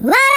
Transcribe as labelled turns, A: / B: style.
A: Wow!